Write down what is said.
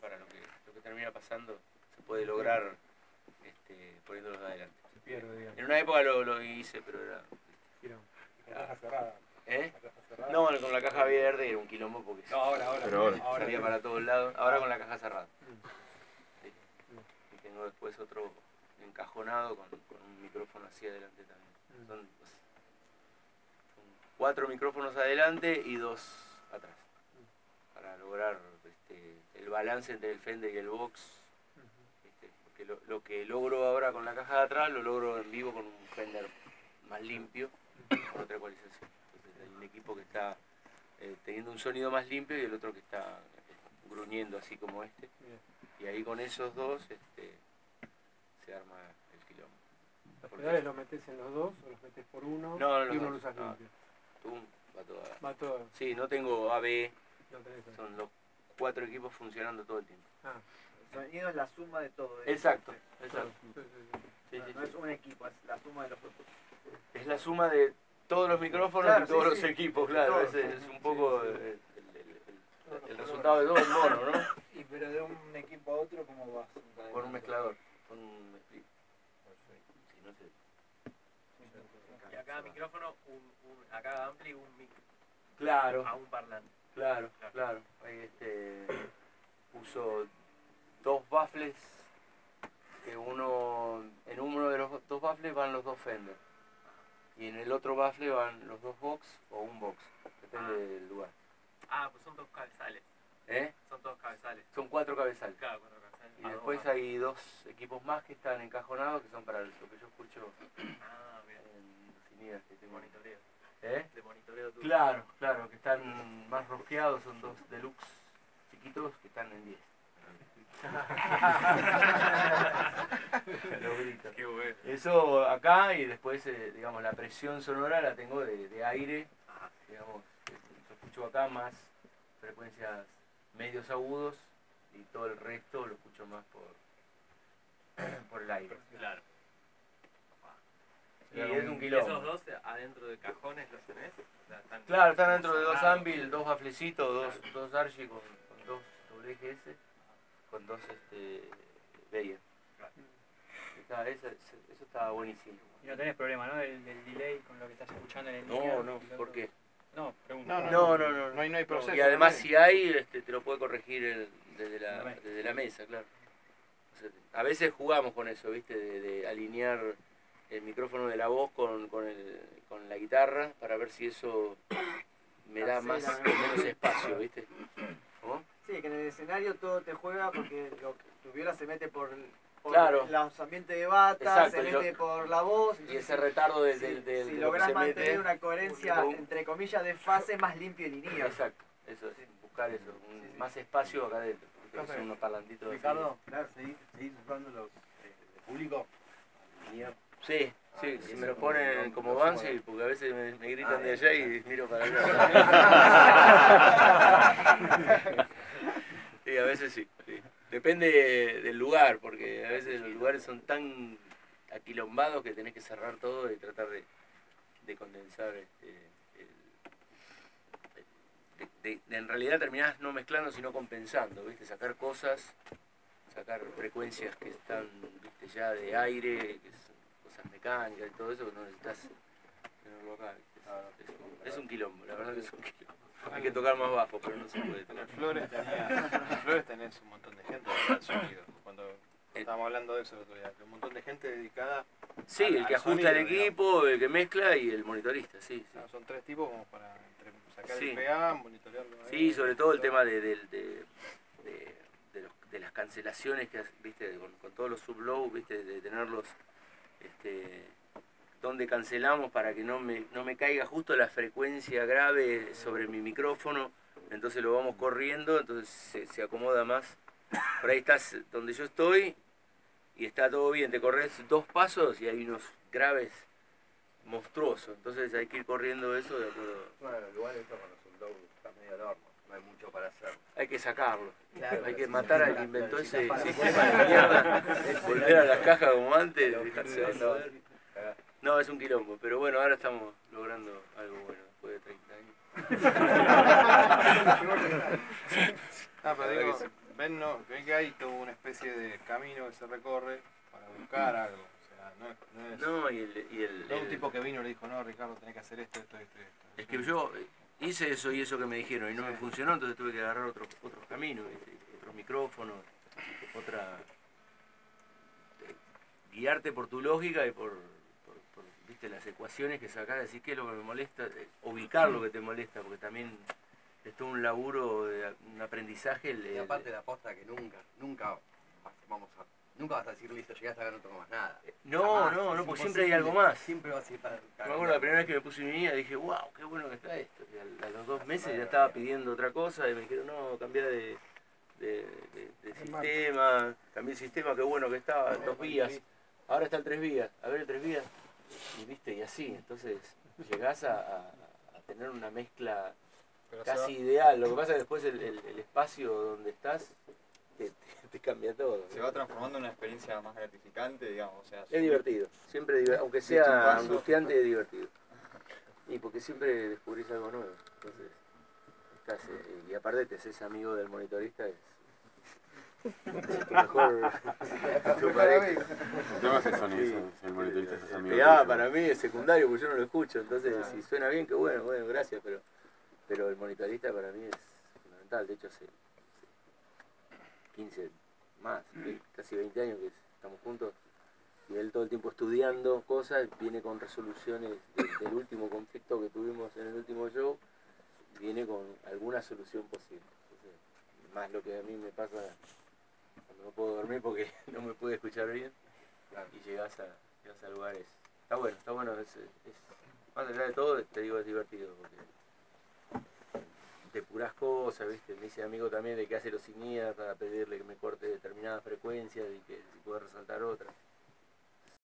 para lo que, lo que termina pasando se puede lograr este, poniéndolos adelante. Se pierde, digamos. En una época lo, lo hice, pero era... Con caja cerrada. ¿Eh? La caja cerrada. No, con la caja abierta era un quilombo porque No, ahora, ahora. Pero ahora. ahora salía para todos lados. Ahora con la caja cerrada. Mm. Sí. Y tengo después otro encajonado con, con un micrófono así adelante también. Mm. Son, son cuatro micrófonos adelante y dos atrás. Para lograr este, el balance entre el Fender y el Box. Ujú. este, porque lo, lo que logro ahora con la caja de atrás lo logro en vivo con un Fender más limpio, con otra ecualización. Entonces hay un equipo que está eh, teniendo un sonido más limpio y el otro que está eh, gruñendo así como este. Bien. Y ahí con esos dos este, se arma el quilombo. ¿Los pedales los metes en los dos o los metes por uno? No, no, y uno lo usas no. limpio. Tum, va toda. Va todo. Sí, no tengo AB, No tenés son los cuatro equipos funcionando todo el tiempo. Ah, El sonido es la suma de todo. eso. Exacto, exacto. Sí, sí, No, es un equipo, es la suma de los. Es la suma de todos los micrófonos Claro, y todos los equipos, claro. Es un poco el, el- el- resultado de todo el mono, ¿no? Y pero de un equipo a otro, ¿cómo vas? Con un mezclador, con un split. Sí, no sé. Y a cada micrófono, un, un, a cada ampli, un mic, Claro, a un parlante. Claro, claro. Ahí este, puso dos baffles, que uno, en uno de los dos baffles van los dos Fender. Y en el otro baffle van los dos box o un box, depende del lugar. Ah, pues son dos cabezales. ¿Eh? Son todos cabezales. Son cuatro cabezales. Cada cuatro cabezales. Y Ah, después dos hay dos equipos más que están encajonados, que son para lo que yo escucho Ah, en los que tengo. monitoreo. ¿Eh? De monitoreo tuyo. Claro, claro, que están más rosqueados, son dos deluxe chiquitos que están en 10. Los gritos. Qué bueno. Eso acá y después, eh, digamos, la presión sonora la tengo de, de aire, digamos, yo escucho acá más frecuencias medios agudos y todo el resto lo escucho más por, por el aire. Claro. Y es un ¿Y quilombo. esos dos eh, adentro de cajones los tenés? O sea, están Claro, están dentro de dos. Anvil, dos baflecitos, dos, dos Archie con, con dos WGS, con dos este, Bayer. Está, eso, eso eso estaba buenísimo. Y no tenés problema, ¿no? Del, del delay con lo que estás escuchando en el No, no, ¿por qué? No, pregunto. No, No, no, no. No hay, no hay proceso. y además no hay. si hay, este, te lo puede corregir el- desde, la, desde la mesa, claro. O sea, a veces jugamos con eso, ¿viste? De, de alinear el micrófono de la voz con, con, el, con la guitarra para ver si eso me da más o menos espacio, ¿viste? ¿Cómo? Sí, que en el escenario todo te juega porque lo que tu viola se mete por, por Claro. los ambientes de bata, Exacto, se lo- mete por la voz. Y ese retardo de, si, del- si de lo que lográs se mantener mete. una coherencia, un- entre comillas, de fase más limpio y lineal. Exacto, eso es, buscar eso, un- Sí, sí. más espacio acá adentro. porque Entonces, son unos parlantitos así. Ricardo, ¿seguís, seguís usando los eh, de público? Sí, sí, Ah, si me lo ponen como Bansi, porque a veces me, me gritan Ah, de allá y miro para allá. Sí, a veces sí, sí. Depende del lugar, porque a veces los lugares son tan aquilombados que tenés que cerrar todo y tratar de, de condensar este, el- de- de- de- en realidad terminás no mezclando sino compensando, ¿viste? Sacar cosas, sacar frecuencias que están ¿viste? ya de aire, que son cosas mecánicas y todo eso, que no necesitas tenerlo acá. Es, un, es un quilombo, la verdad que es un quilombo. Hay que tocar más bajo, pero no se puede tocar. En Flores, tenía, Flores tenés un montón de gente al sonido. Cuando estábamos hablando de eso el otro día, un montón de gente dedicada. Sí, al- el que ajusta sonido, el digamos. equipo, el que mezcla y el monitorista, sí. sí. Ah, son tres tipos como para entre- sacar Sí. el PA, monitorearlo. ahí, Sí, sobre todo el todo. tema de, del- de, de- de los- de las cancelaciones que viste con, con todos los sublow, viste, de tenerlos este donde cancelamos para que no me, no me caiga justo la frecuencia grave sobre mi micrófono, entonces lo vamos corriendo, entonces se, se acomoda más. Por ahí estás donde yo estoy y está todo bien, te corres dos pasos y hay unos graves monstruosos, entonces hay que ir corriendo eso de acuerdo. Bueno, igual eso con los Sundown está medio al horno, no hay mucho para hacer. Hay que sacarlo. Claro, Hay que matar al que inventó ese sistema de mierda. Volver a las cajas como antes, Pero dejarse de no, es un quilombo, pero bueno, ahora estamos logrando algo bueno después de 30 años. Ah, pero digo, ven, no, ven que hay toda una especie de camino que se recorre para buscar algo. O sea, no es, no es, No, y el... Y el, no un el- tipo que vino y le dijo, no, Ricardo, tenés que hacer esto, esto, esto, y esto. Es que yo hice eso y eso que me dijeron y no me funcionó, entonces tuve que agarrar otros otros caminos, ¿viste? otros micrófonos, otra... eh, guiarte por tu lógica y por, por- por, viste las ecuaciones que sacás, decir qué es lo que me molesta, eh, ubicar lo que te molesta, porque también es todo un laburo, de, un aprendizaje. el- Y aparte la aposta que nunca, nunca, nunca vas a decir listo, llegaste acá no toco más nada. no, Jamás, no, es no, porque siempre hay algo más. Siempre vas a ir para Me acuerdo la primera vez que me puse mi niña dije, wow, qué bueno que está esto. Y a, a los dos meses ya estaba pidiendo otra cosa y me dijeron, no, cambiar de, de, de- de sistema, cambié el sistema, qué bueno que estaba, dos vías. Ahora está el tres vías, a ver el tres vías. Y viste, y así, entonces llegás a, a- a tener una mezcla Pero casi ideal. Lo que pasa es que después el, el- el espacio donde estás te, te- te cambia todo. se va transformando en una experiencia más gratificante, digamos. O sea, Es divertido, siempre diver- aunque sea angustiante, es divertido. Y porque siempre descubrís algo nuevo. Entonces, estás, eh, y aparte te haces amigo del monitorista, es, es tu mejor tu pareja. El tema es el sonido, Sí. el monitorista es amigo. Para mí es secundario porque yo no lo escucho, entonces si suena bien, qué bueno, bueno, gracias, pero, pero el monitorista para mí es fundamental, de hecho hace 15, más, casi 20 años que estamos juntos y él todo el tiempo estudiando cosas, viene con resoluciones de- del último conflicto que tuvimos en el último show, viene con alguna solución posible. Entonces, más lo que a mí me pasa cuando no puedo dormir porque no me pude escuchar bien y llegas a, llegas a lugares. Está bueno, está bueno, es, es- más allá de todo, te digo, es divertido porque depurás cosas, ¿viste? Me dice amigo también de que hace los cineas para pedirle que me corte determinadas frecuencias y que si puede resaltar otras.